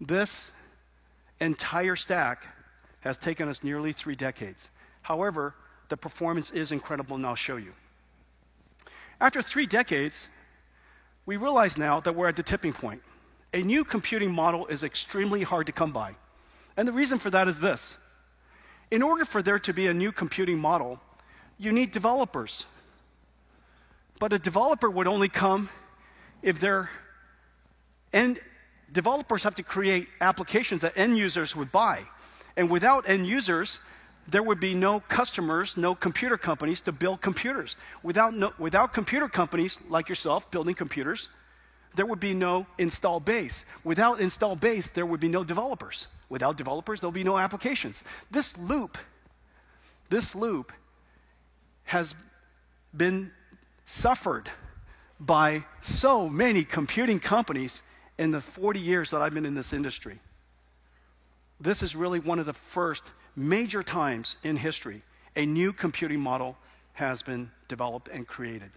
This entire stack has taken us nearly three decades. However, the performance is incredible, and I'll show you. After three decades, we realize now that we're at the tipping point. A new computing model is extremely hard to come by. And the reason for that is this in order for there to be a new computing model, you need developers. But a developer would only come if they're end developers have to create applications that end users would buy. And without end users, there would be no customers, no computer companies to build computers. Without, no, without computer companies like yourself building computers, there would be no install base. Without install base, there would be no developers. Without developers, there'll be no applications. This loop, this loop has been suffered by so many computing companies in the 40 years that I've been in this industry. This is really one of the first major times in history a new computing model has been developed and created.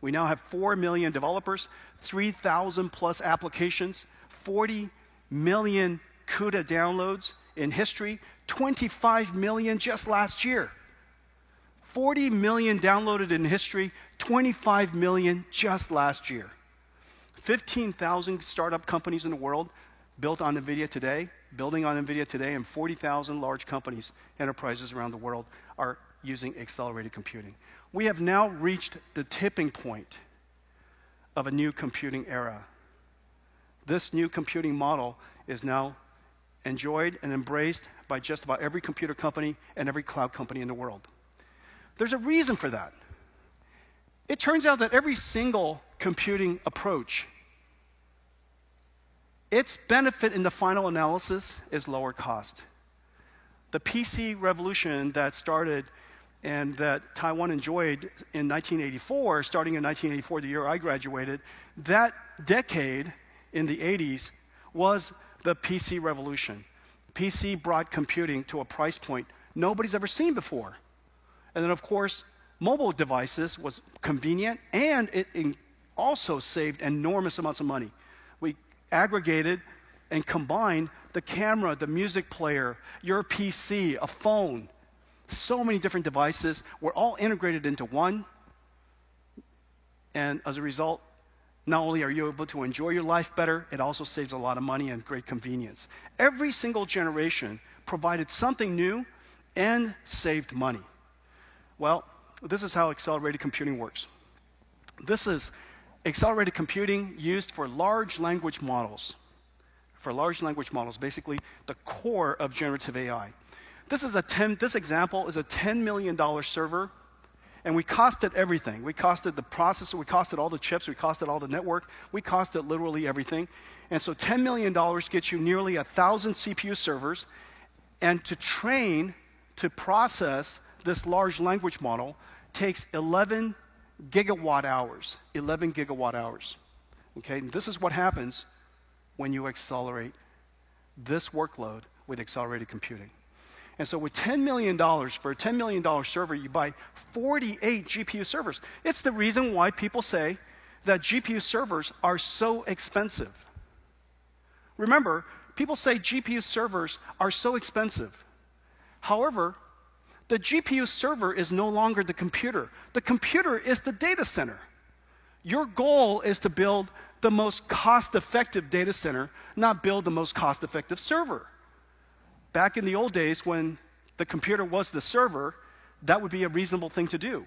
We now have 4 million developers, 3,000 plus applications, 40 million CUDA downloads in history, 25 million just last year. 40 million downloaded in history, 25 million just last year. 15,000 startup companies in the world built on NVIDIA today, building on NVIDIA today, and 40,000 large companies, enterprises around the world are using accelerated computing. We have now reached the tipping point of a new computing era. This new computing model is now enjoyed and embraced by just about every computer company and every cloud company in the world. There's a reason for that. It turns out that every single computing approach its benefit in the final analysis is lower cost. The PC revolution that started and that Taiwan enjoyed in 1984, starting in 1984, the year I graduated, that decade in the 80s was the PC revolution. PC brought computing to a price point nobody's ever seen before. And then, of course, mobile devices was convenient and it also saved enormous amounts of money aggregated and combined the camera, the music player, your PC, a phone, so many different devices were all integrated into one. And as a result, not only are you able to enjoy your life better, it also saves a lot of money and great convenience. Every single generation provided something new and saved money. Well, this is how accelerated computing works. This is accelerated computing used for large language models. For large language models, basically the core of generative AI. This, is a 10, this example is a $10 million server, and we costed everything. We costed the processor, we costed all the chips, we costed all the network, we costed literally everything. And so $10 million gets you nearly 1,000 CPU servers, and to train, to process this large language model takes 11 gigawatt hours, 11 gigawatt hours. Okay, and this is what happens when you accelerate this workload with accelerated computing. And so, with $10 million for a $10 million server, you buy 48 GPU servers. It's the reason why people say that GPU servers are so expensive. Remember, people say GPU servers are so expensive. However, the GPU server is no longer the computer. The computer is the data center. Your goal is to build the most cost effective data center, not build the most cost effective server. Back in the old days when the computer was the server, that would be a reasonable thing to do.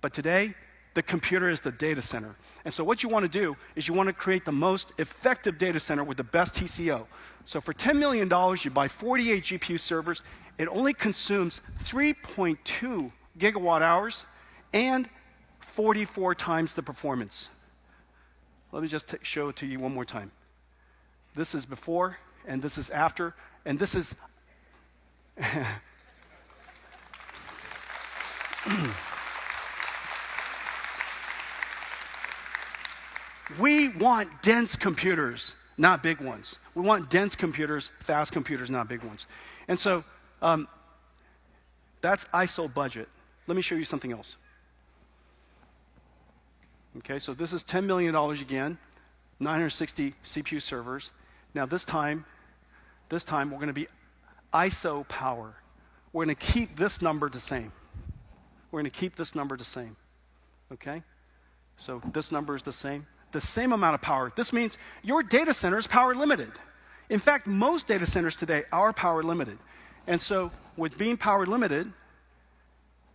But today, the computer is the data center. And so, what you want to do is you want to create the most effective data center with the best TCO. So, for $10 million, you buy 48 GPU servers it only consumes 3.2 gigawatt hours and 44 times the performance. Let me just show it to you one more time. This is before, and this is after, and this is. we want dense computers, not big ones. We want dense computers, fast computers, not big ones. And so um, that's ISO budget. Let me show you something else. Okay, so this is $10 million again, 960 CPU servers. Now, this time, This time we're going to be ISO power. We're going to keep this number the same. We're going to keep this number the same. Okay? So this number is the same. The same amount of power. This means your data center is power limited. In fact, most data centers today are power limited. And so, with being power limited,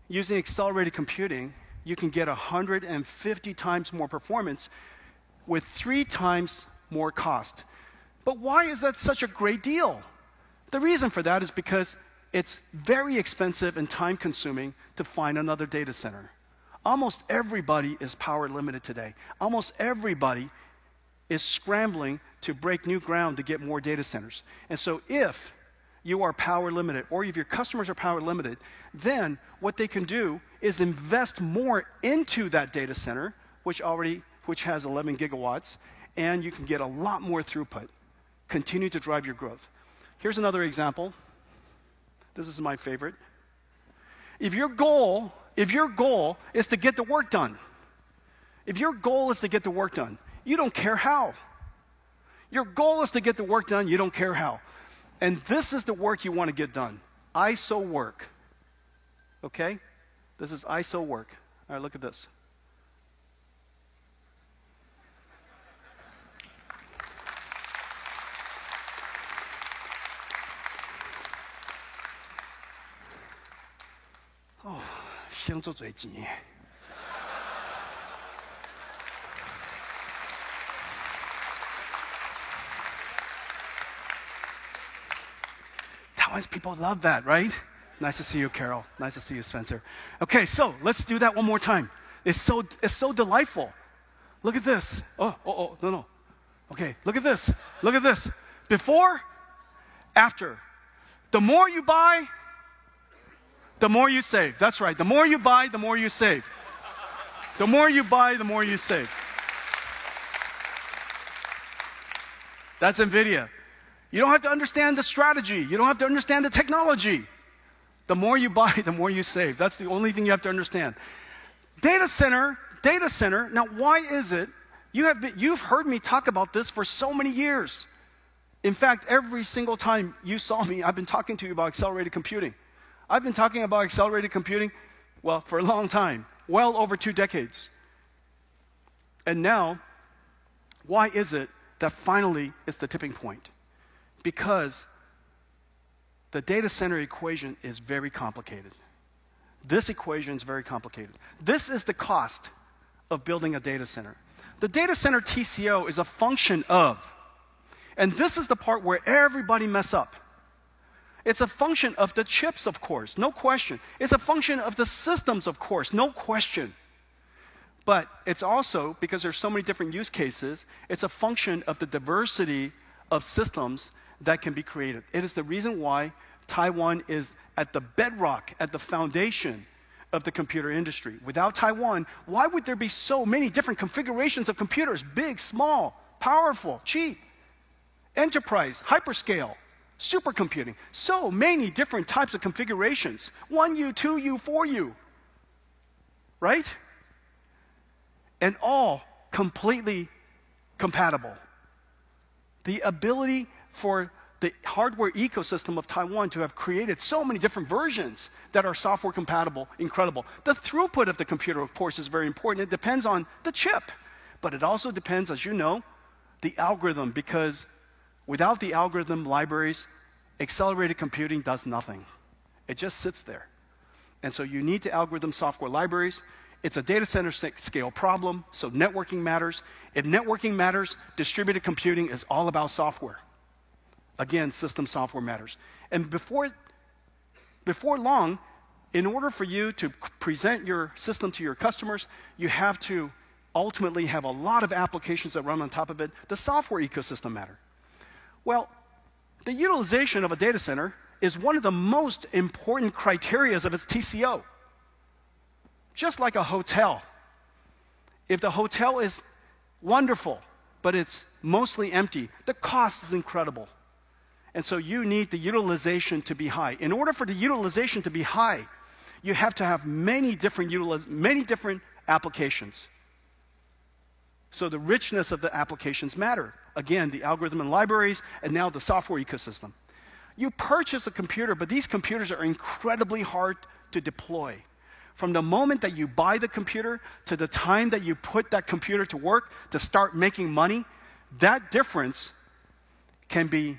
using accelerated computing, you can get 150 times more performance with three times more cost. But why is that such a great deal? The reason for that is because it's very expensive and time consuming to find another data center. Almost everybody is power limited today. Almost everybody is scrambling to break new ground to get more data centers. And so if you are power limited or if your customers are power limited, then what they can do is invest more into that data center, which already which has 11 gigawatts, and you can get a lot more throughput. Continue to drive your growth. Here's another example. This is my favorite. If your goal, if your goal is to get the work done, if your goal is to get the work done, you don't care how. Your goal is to get the work done, you don't care how. And this is the work you want to get done. ISO work. Okay? This is ISO work. All right, look at this. Oh, 先做嘴急。Taiwanese people love that, right? Nice to see you, Carol. Nice to see you, Spencer. Okay, so let's do that one more time. It's so, it's so delightful. Look at this. Oh, oh, oh, no, no. Okay, look at this. Look at this. Before, after. The more you buy, the more you save. That's right. The more you buy, the more you save. The more you buy, the more you save. That's NVIDIA. You don't have to understand the strategy. You don't have to understand the technology. The more you buy, the more you save. That's the only thing you have to understand. Data center, data center. Now, why is it? You have been, you've heard me talk about this for so many years. In fact, every single time you saw me, I've been talking to you about accelerated computing. I've been talking about accelerated computing, well, for a long time, well over two decades. And now, why is it that finally it's the tipping point? Because the data center equation is very complicated. This equation is very complicated. This is the cost of building a data center. The data center TCO is a function of, and this is the part where everybody mess up. It's a function of the chips, of course, no question. It's a function of the systems, of course, no question. But it's also, because there's so many different use cases, it's a function of the diversity of systems that can be created. It is the reason why Taiwan is at the bedrock, at the foundation of the computer industry. Without Taiwan, why would there be so many different configurations of computers big, small, powerful, cheap, enterprise, hyperscale, supercomputing? So many different types of configurations 1U, 2U, 4U, right? And all completely compatible. The ability for the hardware ecosystem of Taiwan to have created so many different versions that are software compatible, incredible. The throughput of the computer, of course, is very important. It depends on the chip, but it also depends, as you know, the algorithm, because without the algorithm libraries, accelerated computing does nothing. It just sits there. And so you need the algorithm software libraries. It's a data center scale problem, so networking matters. If networking matters, distributed computing is all about software. Again, system software matters. And before, before long, in order for you to present your system to your customers, you have to ultimately have a lot of applications that run on top of it. The software ecosystem matter. Well, the utilization of a data center is one of the most important criteria of its TCO. Just like a hotel. If the hotel is wonderful, but it's mostly empty, the cost is incredible. And so you need the utilization to be high. In order for the utilization to be high, you have to have many different, many different applications. So the richness of the applications matter. Again, the algorithm and libraries, and now the software ecosystem. You purchase a computer, but these computers are incredibly hard to deploy. From the moment that you buy the computer to the time that you put that computer to work to start making money, that difference can be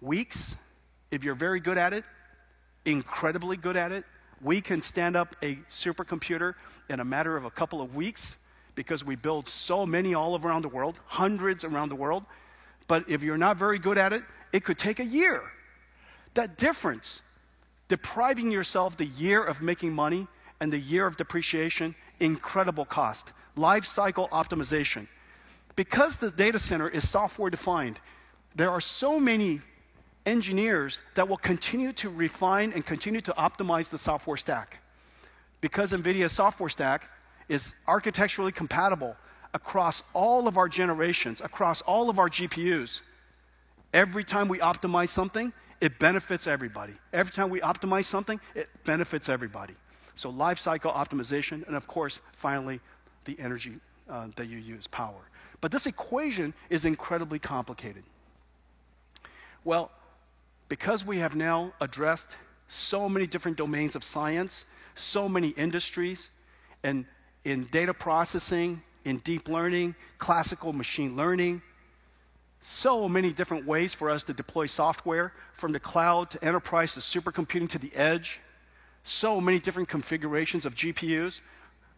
weeks if you're very good at it, incredibly good at it. We can stand up a supercomputer in a matter of a couple of weeks because we build so many all around the world, hundreds around the world. But if you're not very good at it, it could take a year. That difference, depriving yourself the year of making money and the year of depreciation, incredible cost. Life cycle optimization. Because the data center is software defined, there are so many engineers that will continue to refine and continue to optimize the software stack. Because NVIDIA's software stack is architecturally compatible across all of our generations, across all of our GPUs, every time we optimize something, it benefits everybody. Every time we optimize something, it benefits everybody. So life cycle optimization, and of course, finally, the energy uh, that you use, power. But this equation is incredibly complicated. Well, because we have now addressed so many different domains of science, so many industries, and in data processing, in deep learning, classical machine learning, so many different ways for us to deploy software from the cloud to enterprise to supercomputing to the edge. So many different configurations of GPUs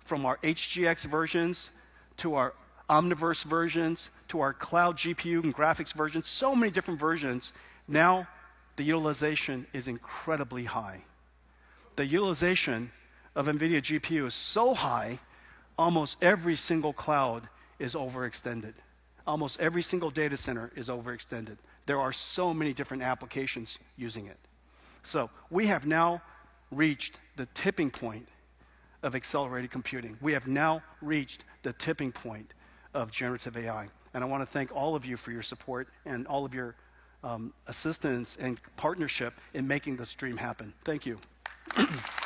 from our HGX versions to our Omniverse versions to our cloud GPU and graphics versions. So many different versions. Now the utilization is incredibly high. The utilization of NVIDIA GPU is so high, almost every single cloud is overextended. Almost every single data center is overextended. There are so many different applications using it. So we have now reached the tipping point of accelerated computing. We have now reached the tipping point of generative AI. And I want to thank all of you for your support and all of your um, assistance and partnership in making this dream happen. Thank you.